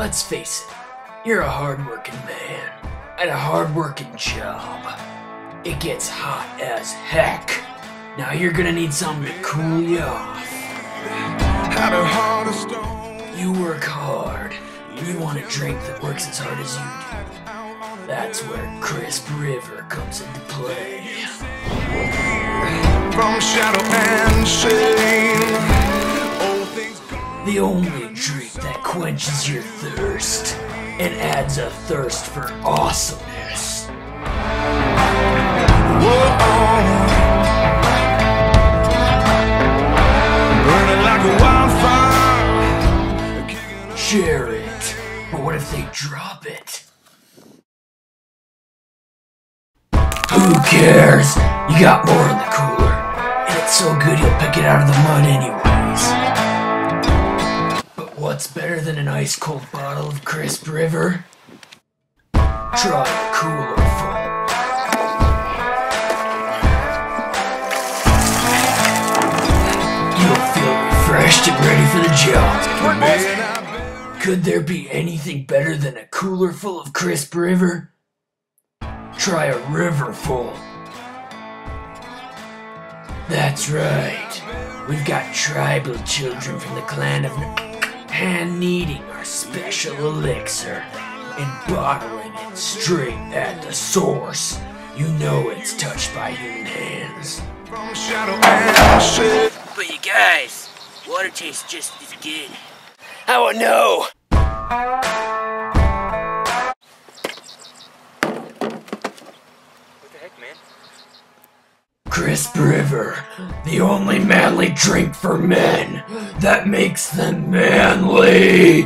Let's face it, you're a hardworking man at a hardworking job. It gets hot as heck. Now you're gonna need something to cool you off. Had a heart of stone. You work hard, and you want a drink that works as hard as you do. That's where Crisp River comes into play. From shadow and shame. Old things gone. The only that quenches your thirst and adds a thirst for awesomeness. Like a wildfire. Share it. But what if they drop it? Who cares? You got more in the cooler. And it's so good you'll pick it out of the mud anyways. What's better than an ice cold bottle of Crisp River? Try a cooler full. You'll feel refreshed and ready for the job. Could there be anything better than a cooler full of crisp river? Try a river full. That's right. We've got tribal children from the clan of hand kneading our special elixir and bottling it straight at the source. You know it's touched by human hands. from shadow and oh, shame. But you guys, water tastes just as good. How I know? What the heck, man? Crisp River, the only manly drink for men that makes them manly.